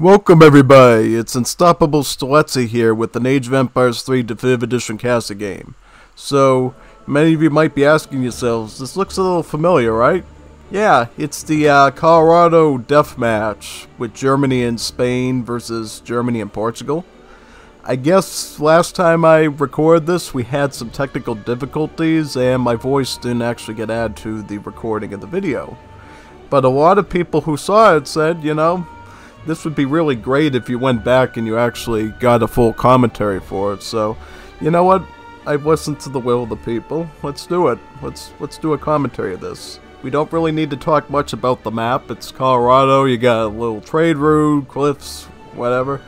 Welcome everybody, it's Unstoppable Streletsy here with an Age of Empires 3 Definitive Edition Casa game. So, many of you might be asking yourselves, this looks a little familiar, right? Yeah, it's the uh, Colorado Death Match with Germany and Spain versus Germany and Portugal. I guess last time I recorded this we had some technical difficulties and my voice didn't actually get added to the recording of the video. But a lot of people who saw it said, you know, this would be really great if you went back and you actually got a full commentary for it. So, you know what? I've listened to the will of the people. Let's do it. Let's let's do a commentary of this. We don't really need to talk much about the map. It's Colorado. You got a little trade route, cliffs, whatever.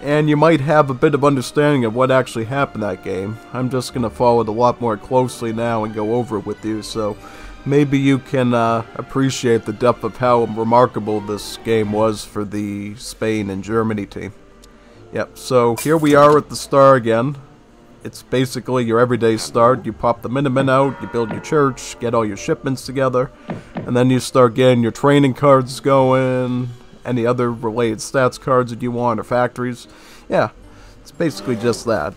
And you might have a bit of understanding of what actually happened that game. I'm just going to follow it a lot more closely now and go over it with you. So maybe you can uh, appreciate the depth of how remarkable this game was for the Spain and Germany team. Yep, so here we are at the star again. It's basically your everyday start. You pop the Minutemen out, you build your church, get all your shipments together, and then you start getting your training cards going, any other related stats cards that you want, or factories. Yeah, it's basically just that.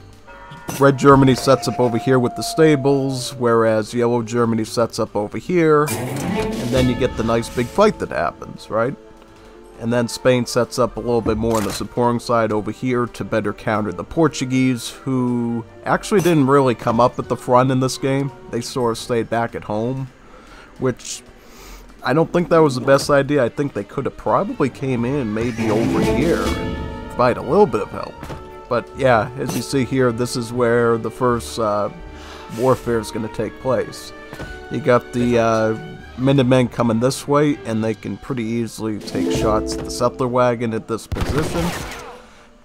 Red Germany sets up over here with the stables, whereas Yellow Germany sets up over here, and then you get the nice big fight that happens, right? And then Spain sets up a little bit more on the supporting side over here to better counter the Portuguese, who actually didn't really come up at the front in this game. They sort of stayed back at home, which I don't think that was the best idea. I think they could have probably came in maybe over here and provide a little bit of help. But yeah, as you see here, this is where the first uh, warfare is going to take place. You got the uh, Minutemen coming this way, and they can pretty easily take shots at the settler wagon at this position.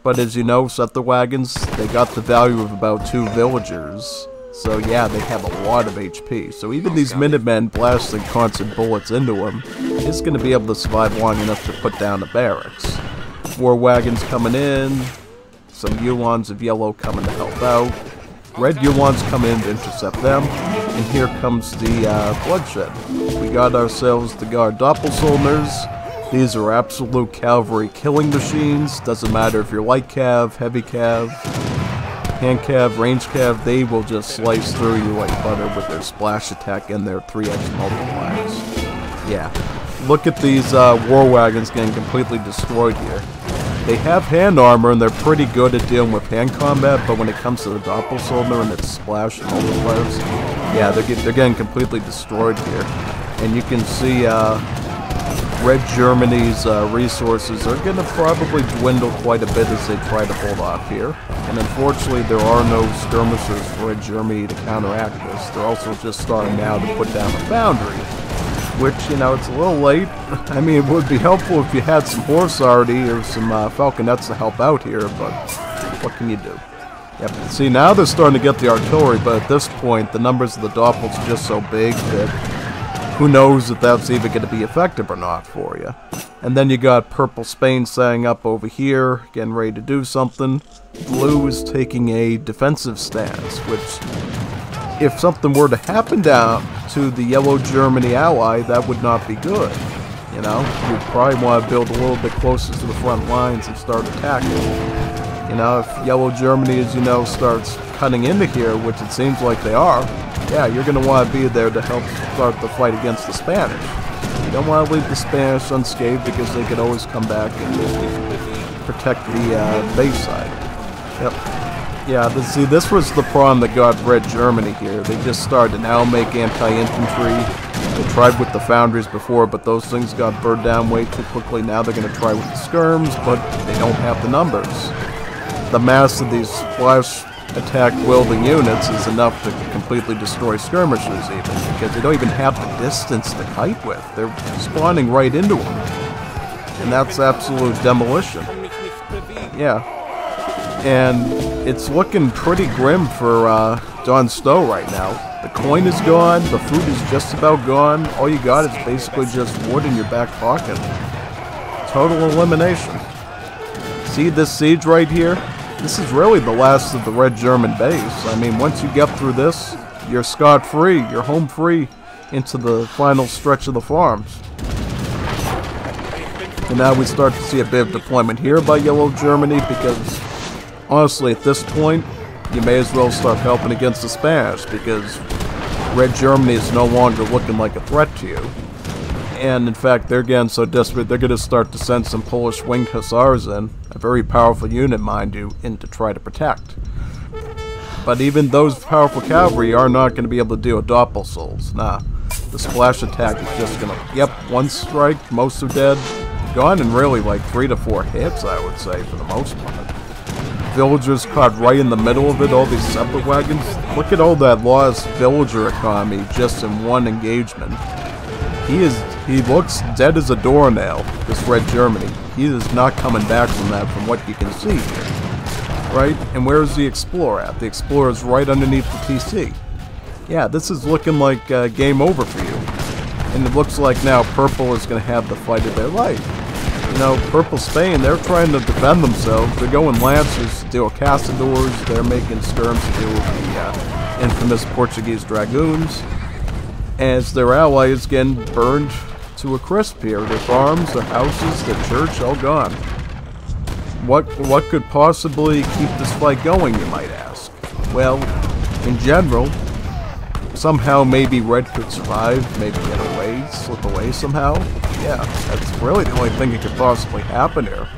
But as you know, settler wagons, they got the value of about two villagers. So yeah, they have a lot of HP. So even these Minutemen blasting constant bullets into them is going to be able to survive long enough to put down the barracks. War wagons coming in, some Uhlans of yellow coming to help out. Red Uhlans come in to intercept them. And here comes the uh, bloodshed. We got ourselves the Guard Doppelsoldiers. These are absolute cavalry killing machines. Doesn't matter if you're light cav, heavy cav, hand cav, range cav, they will just slice through you like butter with their splash attack and their 3x multipliers. Yeah. Look at these uh, war wagons getting completely destroyed here. They have hand armor and they're pretty good at dealing with hand combat, but when it comes to the Doppelsoldier and its splash and multipliers, yeah, they're, get, they're getting completely destroyed here. And you can see uh, Red Germany's uh, resources are going to probably dwindle quite a bit as they try to hold off here. And unfortunately, there are no skirmishers for Red Germany to counteract this. They're also just starting now to put down a foundry which, you know, it's a little late. I mean, it would be helpful if you had some horse already or some uh, falconets to help out here, but what can you do? Yep. See, now they're starting to get the artillery, but at this point, the numbers of the Doppels are just so big that who knows if that's even going to be effective or not for you. And then you got Purple Spain setting up over here, getting ready to do something. Blue is taking a defensive stance, which if something were to happen down to the Yellow Germany ally, that would not be good. You know, you'd probably want to build a little bit closer to the front lines and start attacking. You know, if Yellow Germany, as you know, starts cutting into here, which it seems like they are, yeah, you're going to want to be there to help start the fight against the Spanish. You don't want to leave the Spanish unscathed because they could always come back and protect the uh, base side. Yep. Yeah, see, this was the problem that got Red Germany here. They just started to now make anti-infantry. They tried with the foundries before, but those things got burned down way too quickly. Now they're going to try with the skirms, but they don't have the numbers. The mass of these splash attack wielding units is enough to completely destroy skirmishers even, because they don't even have the distance to kite with. They're spawning right into them. And that's absolute demolition. Yeah. And it's looking pretty grim for uh, Don Stowe right now. The coin is gone, the food is just about gone. All you got is basically just wood in your back pocket. Total elimination. See this siege right here? This is really the last of the Red German base. I mean, once you get through this, you're scot-free, you're home free into the final stretch of the farms. And now we start to see a bit of deployment here by Yellow Germany because, honestly, at this point, you may as well start helping against the Spanish because Red Germany is no longer looking like a threat to you. And in fact, they're getting so desperate, they're going to start to send some Polish winged hussars in, a very powerful unit, mind you, in to try to protect. But even those powerful cavalry are not going to be able to deal with Doppelsouls. Nah, the splash attack is just going to, yep, one strike, most are dead, gone in really like three to four hits, I would say, for the most part. Villagers caught right in the middle of it, all these separate wagons. Look at all that lost villager economy just in one engagement. He is, he looks dead as a doornail, this Red Germany. He is not coming back from that from what you can see here. Right? And where's the Explorer at? The Explorer is right underneath the TC. Yeah, this is looking like uh, game over for you. And it looks like now Purple is going to have the fight of their life. You know, Purple Spain, they're trying to defend themselves. They're going Lancers to deal with. They're making skirms to deal with the uh, infamous Portuguese Dragoons. As their allies getting burned to a crisp here. Their farms, their houses, their church, all gone. What, what could possibly keep this fight going, you might ask? Well, in general, somehow maybe Red could survive, maybe slip away somehow. Yeah, that's really the only thing that could possibly happen here.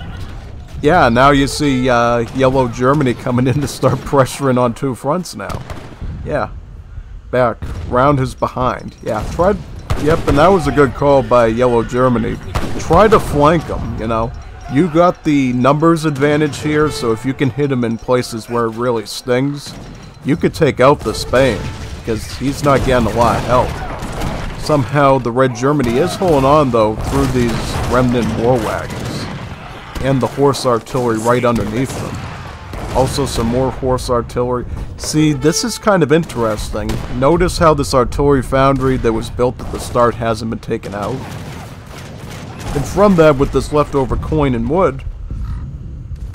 Yeah, now you see uh, Yellow Germany coming in to start pressuring on two fronts now. Yeah. Back. Round his behind. Yeah, tried... Yep, and that was a good call by Yellow Germany. Try to flank him, you know. You got the numbers advantage here, so if you can hit him in places where it really stings, you could take out the Spain because he's not getting a lot of help. Somehow the Red Germany is holding on though through these remnant war wagons and the horse artillery right underneath them. Also some more horse artillery. See, this is kind of interesting. Notice how this artillery foundry that was built at the start hasn't been taken out. And from that, with this leftover coin and wood,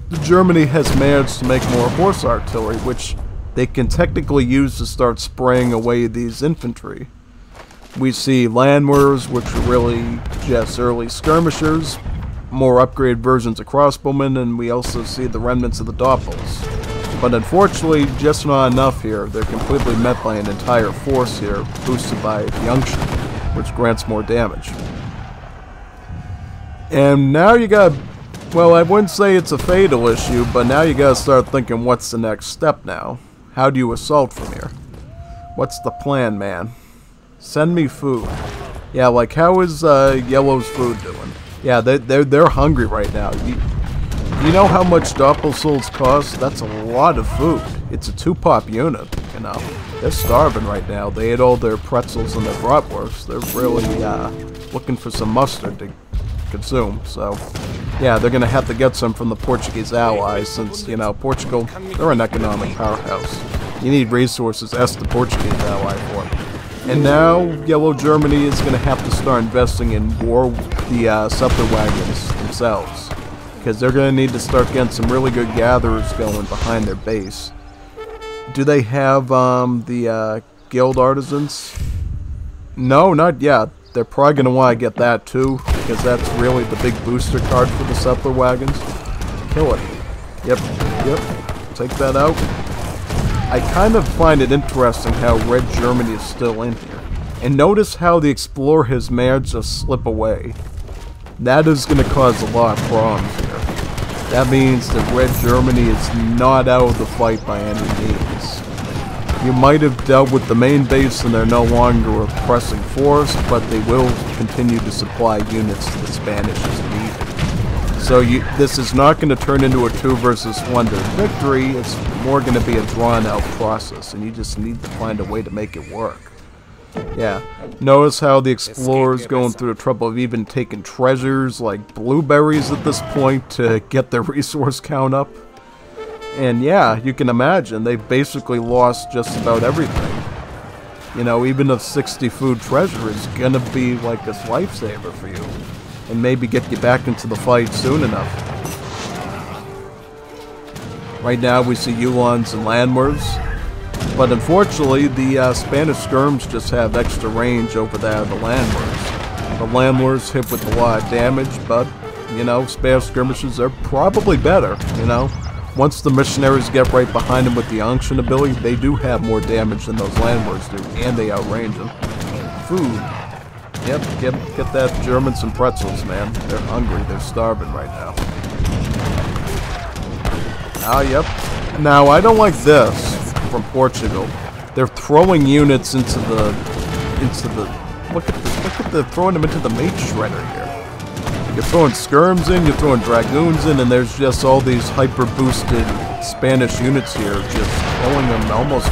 the Germany has managed to make more horse artillery, which they can technically use to start spraying away these infantry. We see Landwehrs, which are really just early skirmishers, more upgraded versions of crossbowmen, and we also see the remnants of the Doppels. But unfortunately, just not enough here. They're completely met by an entire force here, boosted by Unction, which grants more damage. And now you got well, I wouldn't say it's a fatal issue, but now you gotta start thinking what's the next step now. How do you assault from here? What's the plan, man? Send me food. Yeah, like how is uh, Yellow's food doing? Yeah, they, they're they're hungry right now. You, you know how much Doppelsouls cost? That's a lot of food. It's a two-pop unit, you know. They're starving right now. They ate all their pretzels and their bratwurst. They're really uh, looking for some mustard to consume. So, yeah, they're to have to get some from the Portuguese allies since, you know, Portugal, they're an economic powerhouse. You need resources, as the Portuguese ally for. And now, Yellow Germany is going to have to start investing in war, the uh, settler wagons themselves. Because they're going to need to start getting some really good gatherers going behind their base. Do they have um, the uh, guild artisans? No, not yet. They're probably going to want to get that too, because that's really the big booster card for the settler wagons. Kill it. Yep, yep. Take that out. I kind of find it interesting how Red Germany is still in here. And notice how the Explorer has managed to slip away. That is going to cause a lot of problems here. That means that Red Germany is not out of the fight by any means. You might have dealt with the main base and they're no longer a pressing force, but they will continue to supply units to the Spanish. So you, this is not going to turn into a 2 versus 1 victory, it's more going to be a drawn out process, and you just need to find a way to make it work. Yeah. Notice how the explorers going through the trouble of even taking treasures like blueberries at this point to get their resource count up. And yeah, you can imagine, they've basically lost just about everything. You know, even a 60 food treasure is gonna be like a lifesaver for you. And maybe get you back into the fight soon enough. Right now we see Uhlans and Landwehrs. But unfortunately, the uh, Spanish skirms just have extra range over that of the Landwehrs. The Landwehrs hit with a lot of damage, but you know, Spanish skirmishes are probably better, you know. Once the missionaries get right behind them with the unction ability, they do have more damage than those Landwehrs do, and they outrange them. Food. Yep, get, get that German some pretzels, man. They're hungry, they're starving right now. Ah, yep. Now, I don't like this from Portugal. They're throwing units into the... into the... Look at the, look at the... throwing them into the mage shredder here. You're throwing skirms in, you're throwing dragoons in, and there's just all these hyper-boosted Spanish units here just throwing them almost...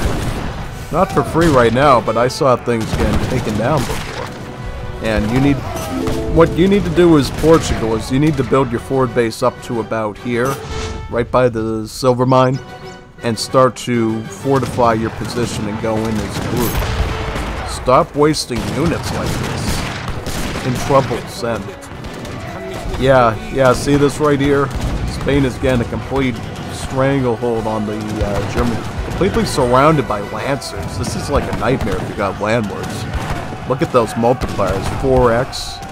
Not for free right now, but I saw things getting taken down before. And you need... What you need to do as Portugal is you need to build your forward base up to about here, right by the silver mine and start to fortify your position and go in as a group. Stop wasting units like this. In trouble, send. Yeah, yeah, see this right here? Spain is getting a complete stranglehold on the uh. Completely surrounded by lancers. This is like a nightmare if you got Landwehrs. Look at those multipliers, 4x.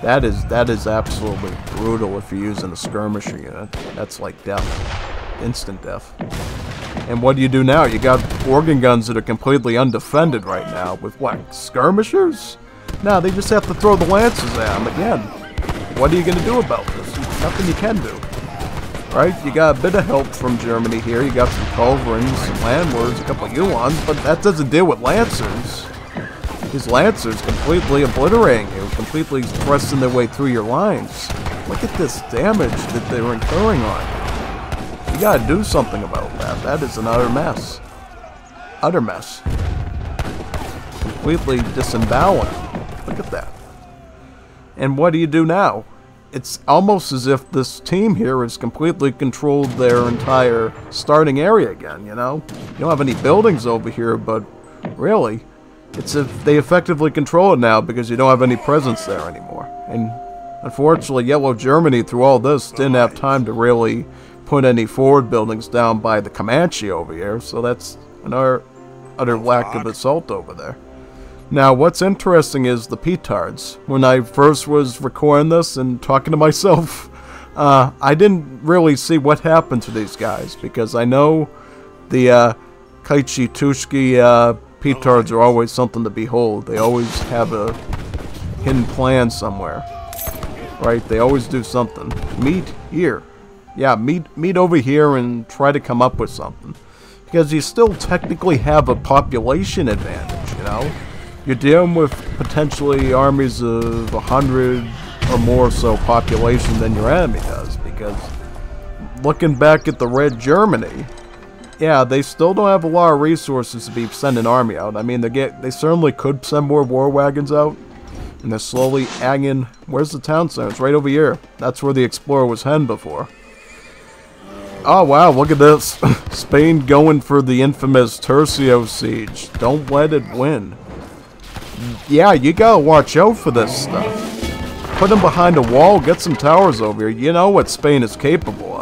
That is that is absolutely brutal if you're using a skirmisher unit. That's like death. Instant death. And what do you do now? You got organ guns that are completely undefended right now with what? Skirmishers? No, they just have to throw the lances at them again. What are you going to do about this? Nothing you can do. Right? You got a bit of help from Germany here. You got some culverins, some Landwehrs, a couple of Uhlans, but that doesn't deal with lancers. These lancers completely obliterating you, completely thrusting their way through your lines. Look at this damage that they're incurring on you. You gotta do something about that. That is an utter mess. Utter mess. Completely disemboweling. Look at that. And what do you do now? It's almost as if this team here has completely controlled their entire starting area again, you know? You don't have any buildings over here, but really, it's if they effectively control it now because you don't have any presence there anymore. And unfortunately, Yellow Germany, through all this, didn't have time to really put any forward buildings down by the Comanche over here, so that's another utter lack of assault over there. Now, what's interesting is the petards. When I first was recording this and talking to myself, uh, I didn't really see what happened to these guys, because I know the uh, Kaichi Tushki uh, petards are always something to behold. They always have a hidden plan somewhere. Right? They always do something. Meet here yeah, meet meet over here and try to come up with something. Because you still technically have a population advantage, you know? You're dealing with potentially armies of a hundred or more so population than your enemy does, because looking back at the Red Germany, yeah, they still don't have a lot of resources to be sending army out. I mean, they get they certainly could send more war wagons out, and they're slowly adding. Where's the town center? It's right over here. That's where the explorer was heading before. Oh wow, look at this. Spain going for the infamous Tercio siege. Don't let it win. Yeah, you gotta watch out for this stuff. Put them behind a wall, get some towers over here. You know what Spain is capable of.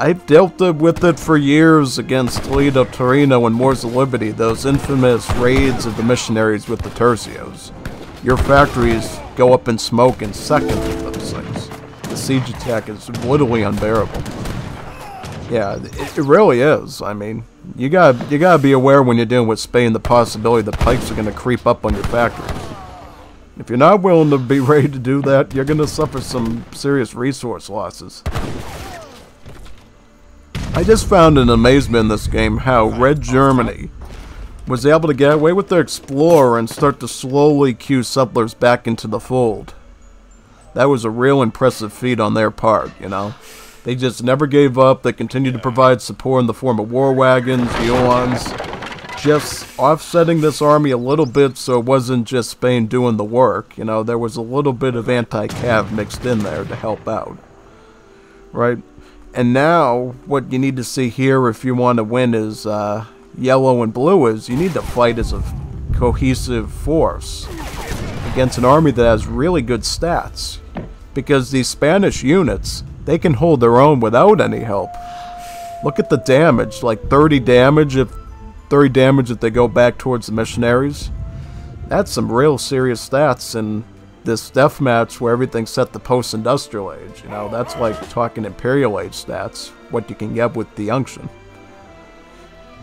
I've dealt with it for years against Toledo, Torino, and Moors of Liberty, those infamous raids of the missionaries with the Tercios. Your factories go up in smoke in seconds with those things. The siege attack is literally unbearable. Yeah, it, it really is. I mean, you gotta, you gotta be aware when you're dealing with Spain the possibility the pikes are gonna creep up on your factory. If you're not willing to be ready to do that, you're gonna suffer some serious resource losses. I just found an amazement in this game how Red Germany was able to get away with their Explorer and start to slowly queue settlers back into the fold. That was a real impressive feat on their part, you know. They just never gave up. They continued to provide support in the form of war wagons, Joans, just offsetting this army a little bit so it wasn't just Spain doing the work. You know, there was a little bit of anti-cav mixed in there to help out. Right? And now, what you need to see here if you want to win is uh, yellow and blue is you need to fight as a cohesive force against an army that has really good stats. Because these Spanish units, they can hold their own without any help. Look at the damage, like 30 damage if 30 damage if they go back towards the missionaries. That's some real serious stats and this death match where everything's set to post-industrial age. You know, that's like talking Imperial Age stats, what you can get with the Unction.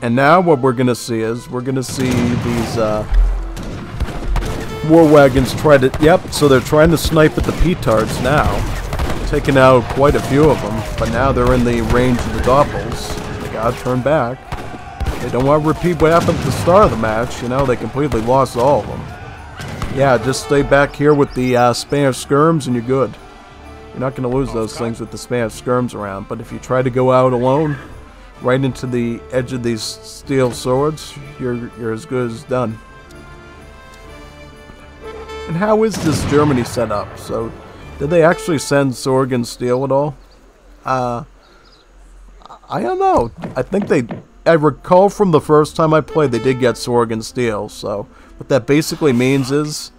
And now what we're going to see is, we're going to see these uh, war wagons try to, yep, so they're trying to snipe at the petards now. Taking out quite a few of them, but now they're in the range of the Doppels. They gotta turn back. They don't want to repeat what happened at the start of the match, you know, they completely lost all of them. Yeah, just stay back here with the uh, Spanish skirms and you're good. You're not going to lose those things with the Spanish skirms around, but if you try to go out alone, right into the edge of these steel swords, you're, you're as good as done. And how is this Germany set up? So, did they actually send Solingen Steel at all? Uh, I don't know. I think they... I recall from the first time I played, they did get Solingen Steel, so... What that basically means is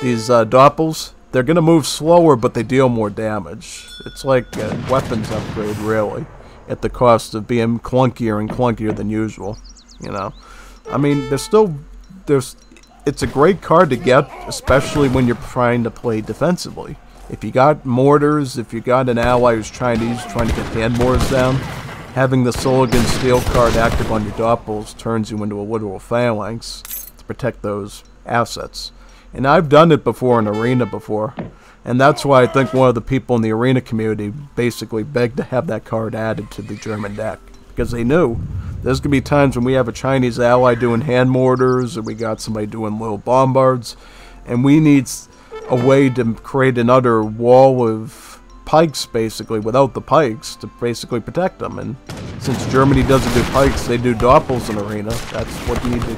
these uh, Doppels, they're going to move slower, but they deal more damage. It's like a weapons upgrade, really, at the cost of being clunkier and clunkier than usual. You know, I mean, there's still there's it's a great card to get, especially when you're trying to play defensively. If you got mortars, if you got an ally who's trying to use trying to get hand mortars down, having the Solingen Steel card active on your Doppels turns you into a literal phalanx protect those assets. And I've done it before in Arena before. And that's why I think one of the people in the Arena community basically begged to have that card added to the German deck. Because they knew there's going to be times when we have a Chinese ally doing hand mortars, and we got somebody doing little bombards, and we need a way to create another wall of pikes basically without the pikes to basically protect them. And since Germany doesn't do pikes, they do Doppels in Arena. That's what you need to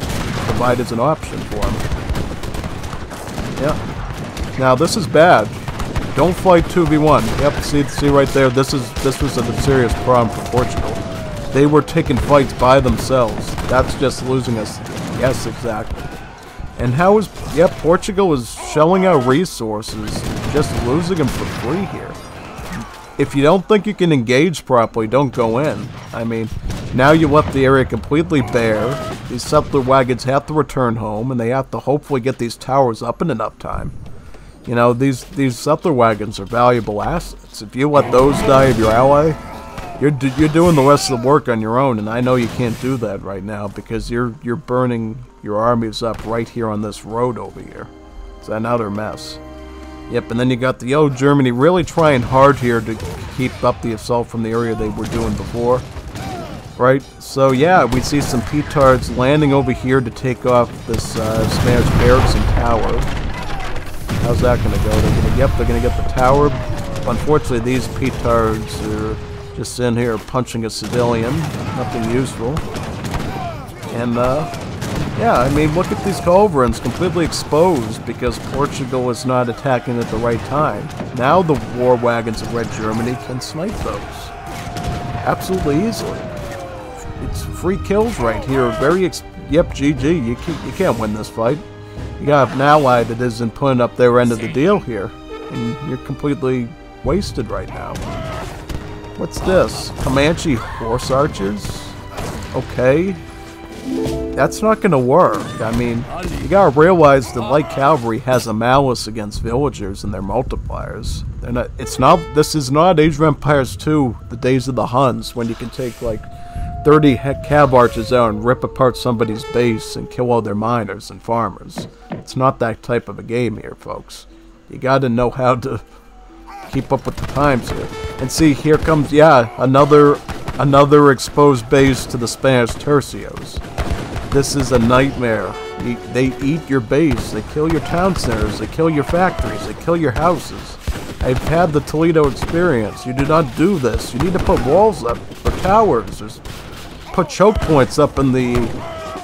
provide as an option for them. Yeah. Now this is bad. Don't fight 2v1. Yep, see, see right there, this is this was a serious problem for Portugal. They were taking fights by themselves. That's just losing us. Yes, exactly. And how is... Yep, Portugal is shelling out resources, just losing them for free here if you don't think you can engage properly, don't go in. I mean, now you left the area completely bare. These settler wagons have to return home, and they have to hopefully get these towers up in enough time. You know, these these settler wagons are valuable assets. If you let those die of your ally, you're you're doing the rest of the work on your own, and I know you can't do that right now because you're you're burning your armies up right here on this road over here. It's another mess. Yep, and then you got the old Germany really trying hard here to keep up the assault from the area they were doing before. Right, so yeah, we see some petards landing over here to take off this uh, Spanish barracks and tower. How's that going to go? They're gonna, yep, they're going to get the tower. Unfortunately, these petards are just in here punching a civilian. Nothing useful. And, uh, yeah, I mean, look at these culverins completely exposed because Portugal is not attacking at the right time. Now the war wagons of Red Germany can snipe those. Absolutely easily. It's free kills right here. Very ex Yep, GG. You can't, you can't win this fight. You got an ally that isn't putting up their end of the deal here. And you're completely wasted right now. What's this? Comanche horse archers? Okay that's not going to work. I mean, you got to realize the light cavalry has a malice against villagers and their multipliers. It's not. This is not Age of Empires 2, the days of the Huns, when you can take like 30 cav archers out and rip apart somebody's base and kill all their miners and farmers. It's not that type of a game here, folks. You got to know how to keep up with the times here. And see, here comes, yeah, another another exposed base to the Spanish tercios. This is a nightmare. They eat your base, they kill your town centers, they kill your factories, they kill your houses. I've had the Toledo experience. You do not do this. You need to put walls up or towers or put choke points up in the,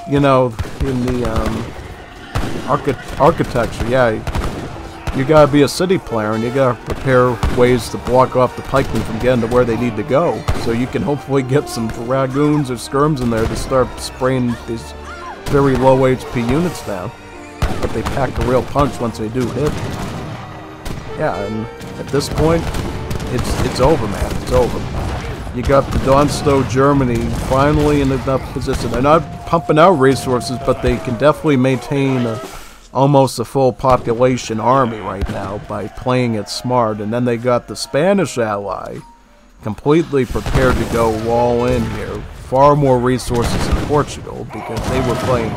you know, in the um, archi architecture. Yeah, you gotta be a city player and you gotta prepare ways to block off the pikemen from getting to where they need to go. So you can hopefully get some dragoons or skirms in there to start spraying these very low HP units down. But they pack a real punch once they do hit. Yeah, and at this point, it's it's over, man. It's over. You got the Don Stowe Germany finally in enough position. They're not pumping out resources, but they can definitely maintain a almost a full population army right now by playing it smart. And then they got the Spanish ally completely prepared to go all in here. Far more resources in Portugal because they were playing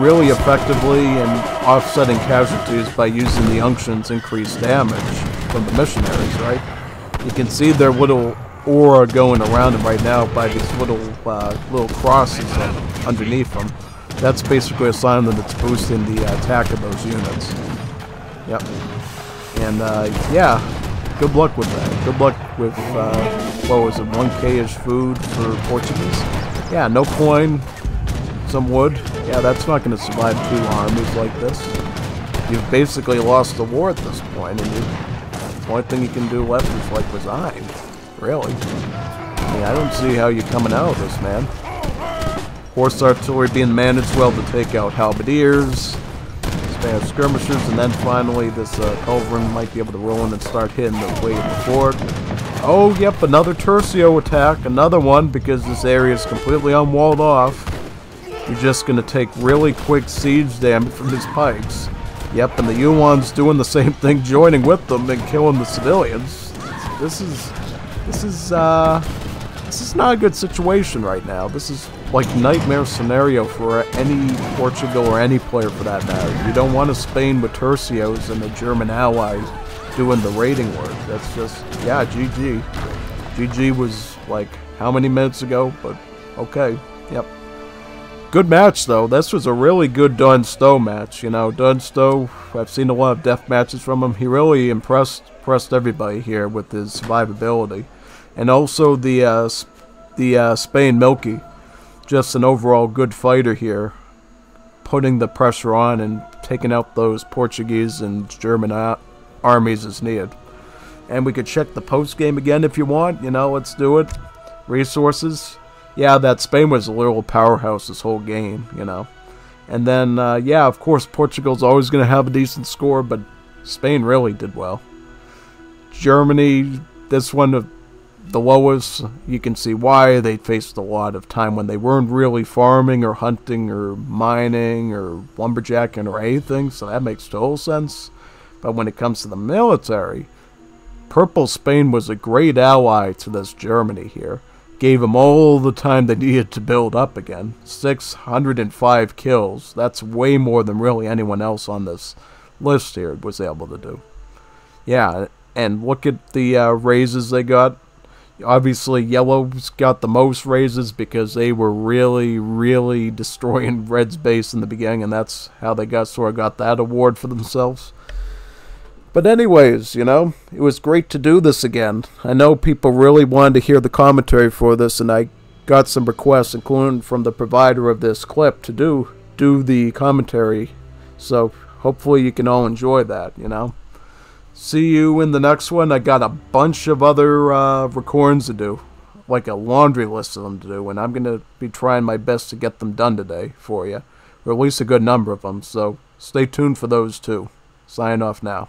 really effectively and offsetting casualties by using the Unction's increased damage from the missionaries, right? You can see their little aura going around them right now by these little uh, little crosses underneath them. That's basically a sign that it's boosting the attack of those units. Yep. And uh, yeah, good luck with that. Good luck with, uh, what was it, 1k-ish food for Portuguese? Yeah, no coin, some wood. Yeah, that's not going to survive two armies like this. You've basically lost the war at this point, and you, the only thing you can do left is, like, resign. Really. I mean, I don't see how you're coming out of this, man. Horse artillery being managed well to take out halberdiers, Spanish skirmishers, and then finally this uh, culverin might be able to roll in and start hitting the way of the fort. Oh, yep, another Tercio attack, another one, because this area is completely unwalled off. You're just going to take really quick siege damage from these pikes. Yep, and the Yuan's doing the same thing, joining with them and killing the civilians. This is, this is, uh, this is not a good situation right now. This is like nightmare scenario for any Portugal or any player for that matter. You don't want a Spain with tercios and a German ally doing the raiding work. That's just, yeah, GG. GG was like how many minutes ago, but okay, yep. Good match though. This was a really good Don Stowe match. You know, Don Stowe. I've seen a lot of death matches from him. He really impressed impressed everybody here with his survivability and also the uh, the uh, Spain Milky, just an overall good fighter here, putting the pressure on and taking out those Portuguese and German armies as needed. And we could check the post game again if you want. You know, let's do it. Resources. Yeah, that Spain was a little powerhouse this whole game. You know. And then, uh, yeah, of course, Portugal's always going to have a decent score, but Spain really did well. Germany, this one the lowest, you can see why they faced a lot of time when they weren't really farming or hunting or mining or lumberjacking or anything, so that makes total sense. But when it comes to the military, Purple Spain was a great ally to this Germany here. Gave them all the time they needed to build up again. 605 kills. That's way more than really anyone else on this list here was able to do. Yeah, and look at the uh, raises they got Obviously, Yellow's got the most raises because they were really, really destroying Red's base in the beginning, and that's how they got sort of got that award for themselves. But anyways, you know, it was great to do this again. I know people really wanted to hear the commentary for this, and I got some requests, including from the provider of this clip, to do do the commentary. So hopefully you can all enjoy that, you know. See you in the next one. I got a bunch of other uh, recordings to do, like a laundry list of them to do, and I'm going to be trying my best to get them done today for you, or at least a good number of them. So stay tuned for those too. Sign off now.